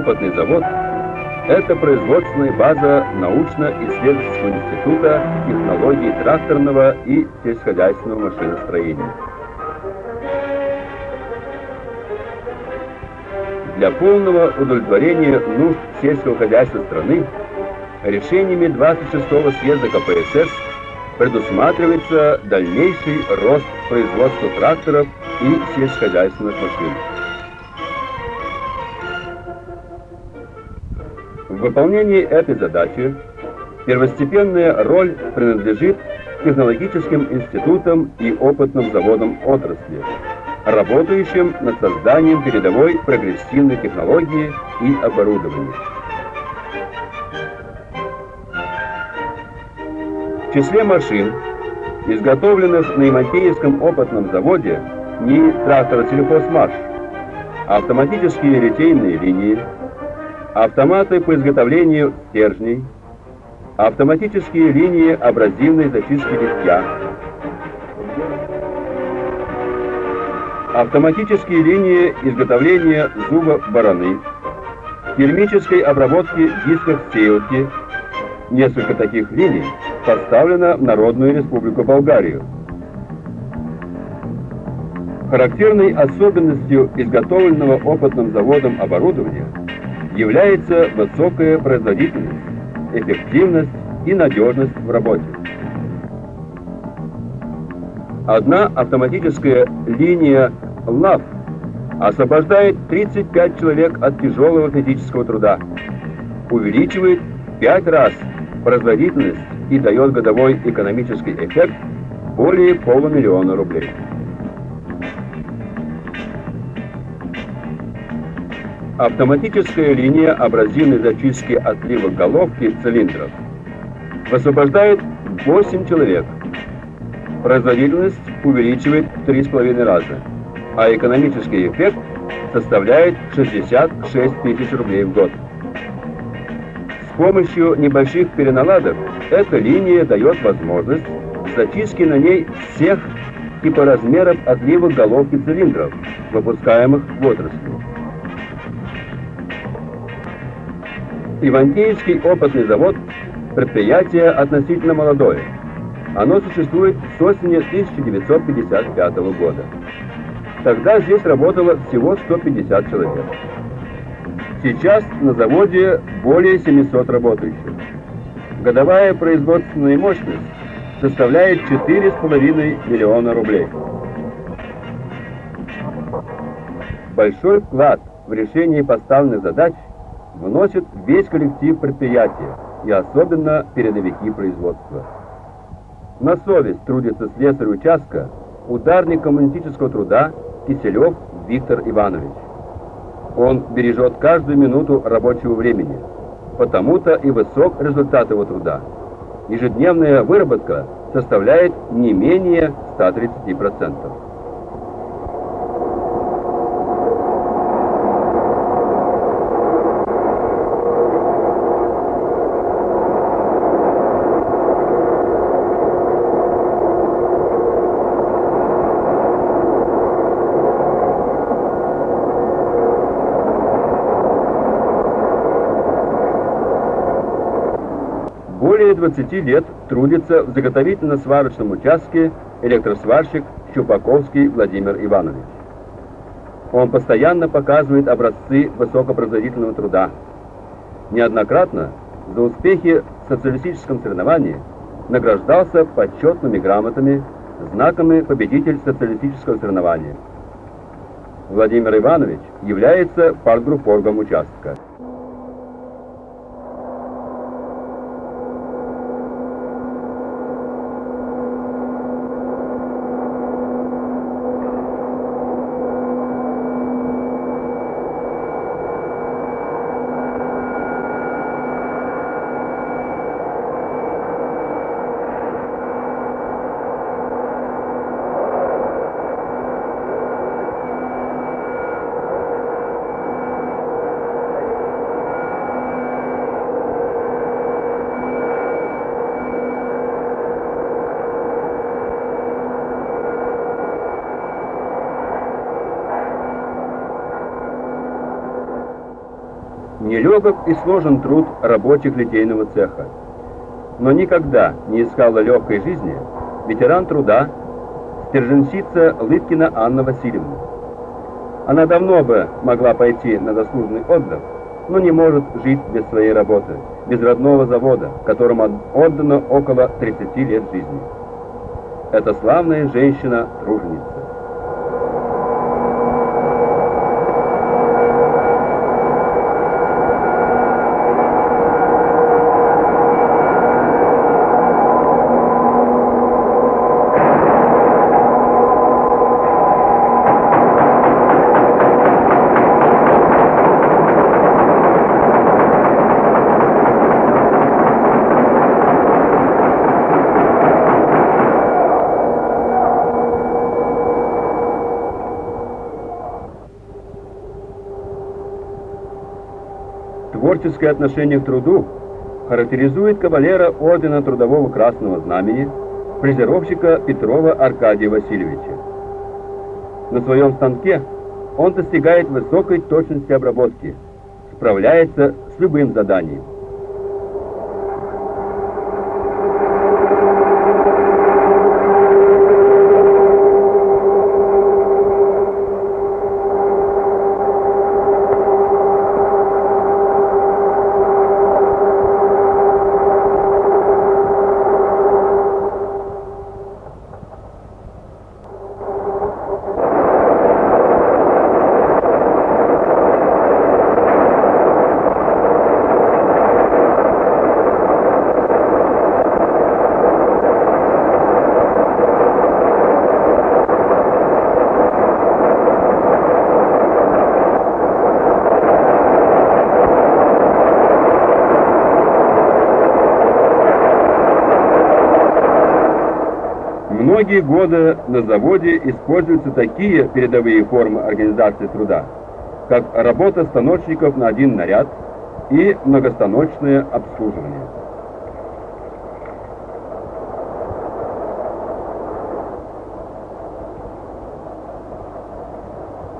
Опытный завод – это производственная база научно-исследовательского института технологий тракторного и сельскохозяйственного машиностроения. Для полного удовлетворения нужд сельского хозяйства страны решениями 26-го съезда КПСС предусматривается дальнейший рост производства тракторов и сельскохозяйственных машин. В выполнении этой задачи первостепенная роль принадлежит технологическим институтам и опытным заводам отрасли, работающим над созданием передовой прогрессивной технологии и оборудования. В числе машин, изготовленных на Имантеевском опытном заводе, не трактор «Сельхозмаш», а автоматические литейные линии, автоматы по изготовлению стержней, автоматические линии абразивной зачистки листья, автоматические линии изготовления зуба бараны, термической обработки дисков сеялки, несколько таких линий – поставлена в Народную Республику Болгарию. Характерной особенностью изготовленного опытным заводом оборудования является высокая производительность, эффективность и надежность в работе. Одна автоматическая линия ЛАВ освобождает 35 человек от тяжелого физического труда, увеличивает в 5 раз производительность и дает годовой экономический эффект более полумиллиона рублей. Автоматическая линия абразивной зачистки отлива головки цилиндров высвобождает 8 человек. Производительность увеличивает в 3,5 раза, а экономический эффект составляет 66 тысяч рублей в год помощью небольших переналадок эта линия дает возможность зачистки на ней всех типа размеров отливок головки цилиндров, выпускаемых в отрасли. Ивантеевский опытный завод – предприятие относительно молодое. Оно существует с осени 1955 года. Тогда здесь работало всего 150 человек. Сейчас на заводе более 700 работающих. Годовая производственная мощность составляет 4,5 миллиона рублей. Большой вклад в решение поставленных задач вносит весь коллектив предприятия и особенно передовики производства. На совесть трудится слесарь участка, ударник коммунистического труда Киселев Виктор Иванович. Он бережет каждую минуту рабочего времени. Потому-то и высок результат его труда. Ежедневная выработка составляет не менее 130%. более 20 лет трудится в заготовительно-сварочном участке электросварщик Щупаковский Владимир Иванович. Он постоянно показывает образцы высокопроизводительного труда. Неоднократно за успехи в социалистическом соревновании награждался почетными грамотами, знаками победитель социалистического соревнования. Владимир Иванович является партгруппоргом участка. Нелегок и сложен труд рабочих литейного цеха. Но никогда не искала легкой жизни ветеран труда, стерженщица Лыткина Анна Васильевна. Она давно бы могла пойти на заслуженный отдых, но не может жить без своей работы, без родного завода, которому отдано около 30 лет жизни. Это славная женщина-труженица. Творческое отношение к труду характеризует кавалера Ордена Трудового Красного Знамени, фрезеровщика Петрова Аркадия Васильевича. На своем станке он достигает высокой точности обработки, справляется с любым заданием. Многие годы на заводе используются такие передовые формы организации труда, как работа станочников на один наряд и многостаночное обслуживание.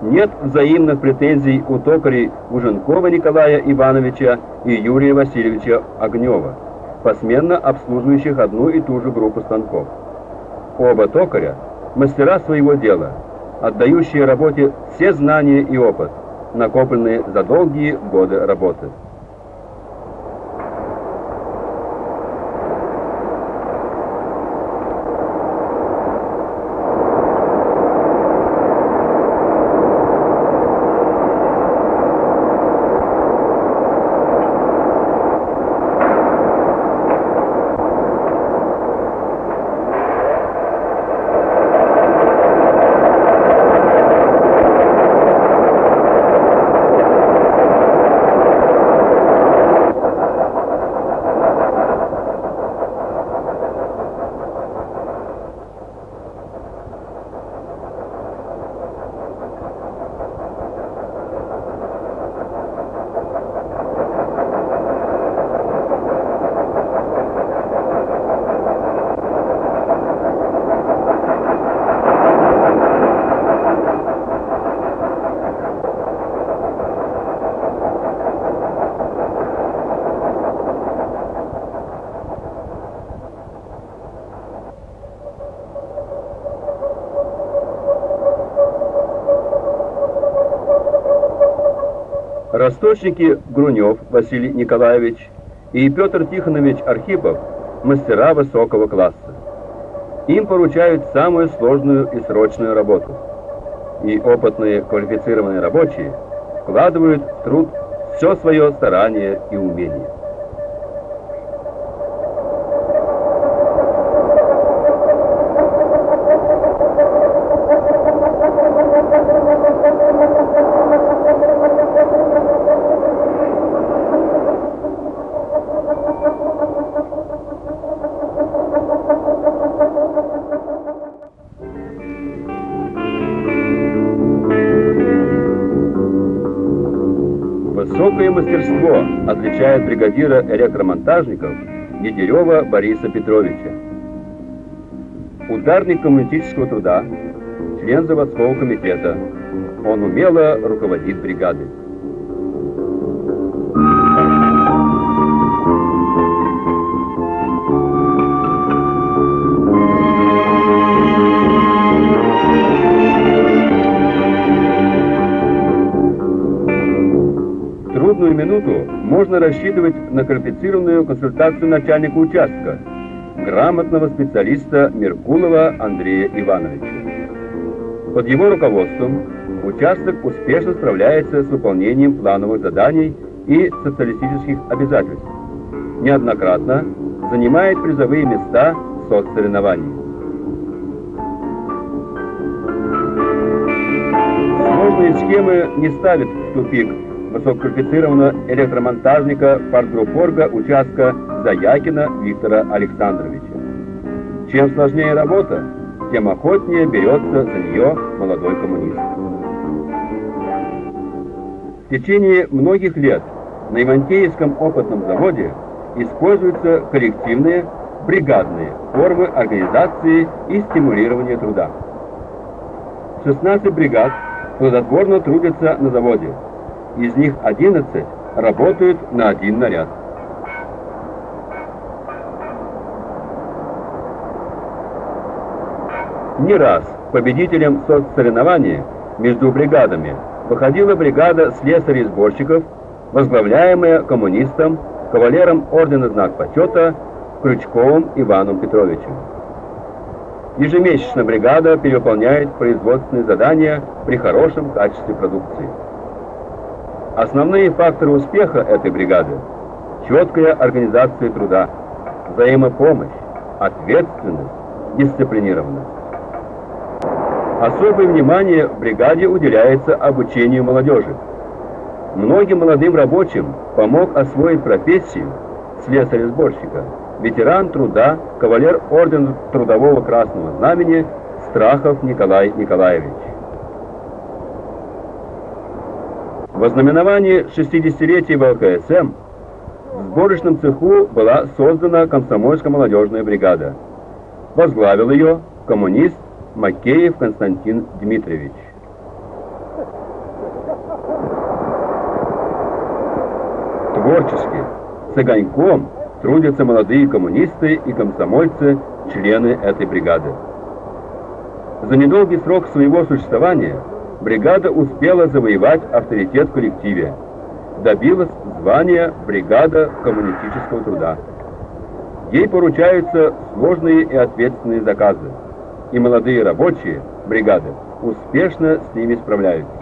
Нет взаимных претензий у токарей Уженкова Николая Ивановича и Юрия Васильевича Огнева, посменно обслуживающих одну и ту же группу станков. Оба токаря – мастера своего дела, отдающие работе все знания и опыт, накопленные за долгие годы работы. Росточники Грунев Василий Николаевич и Петр Тихонович Архипов – мастера высокого класса. Им поручают самую сложную и срочную работу. И опытные квалифицированные рабочие вкладывают в труд все свое старание и умение. Отличает бригадира электромонтажников Недерева Бориса Петровича. Ударник коммунистического труда, член заводского комитета. Он умело руководит бригадой. Можно рассчитывать на квалифицированную консультацию начальника участка, грамотного специалиста Меркулова Андрея Ивановича. Под его руководством участок успешно справляется с выполнением плановых заданий и социалистических обязательств. Неоднократно занимает призовые места соцсоревнований. Сложные схемы не ставят в тупик высококвалифицированного электромонтажника партгруппорга участка Заякина Виктора Александровича. Чем сложнее работа, тем охотнее берется за нее молодой коммунист. В течение многих лет на Ивантеевском опытном заводе используются коллективные, бригадные формы организации и стимулирования труда. 16 бригад плодотворно трудятся на заводе. Из них 11 работают на один наряд. Не раз победителем соцсоревнования между бригадами выходила бригада слесарей-сборщиков, возглавляемая коммунистом, кавалером ордена Знак Почета Крючковым Иваном Петровичем. Ежемесячно бригада перевыполняет производственные задания при хорошем качестве продукции. Основные факторы успеха этой бригады – четкая организация труда, взаимопомощь, ответственность, дисциплинированность. Особое внимание в бригаде уделяется обучению молодежи. Многим молодым рабочим помог освоить профессию слесаря-сборщика, ветеран труда, кавалер ордена Трудового Красного Знамени Страхов Николай Николаевич. В ознаменовании 60-летия ВЛКСМ в сборочном цеху была создана комсомольско молодежная бригада. Возглавил ее коммунист Макеев Константин Дмитриевич. Творчески, с огоньком трудятся молодые коммунисты и комсомольцы, члены этой бригады. За недолгий срок своего существования бригада успела завоевать авторитет в коллективе, добилась звания «Бригада коммунистического труда». Ей поручаются сложные и ответственные заказы – и молодые рабочие бригады успешно с ними справляются.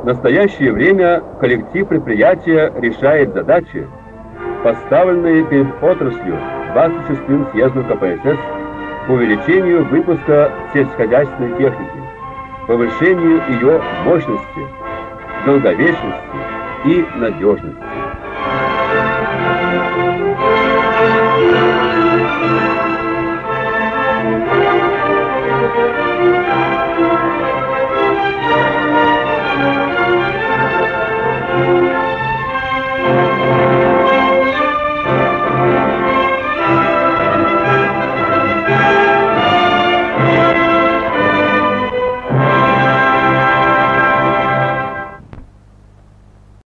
В настоящее время коллектив предприятия решает задачи, поставленные перед отраслью 26-м съездом КПСС увеличению выпуска сельскохозяйственной техники, повышению ее мощности, долговечности и надежности.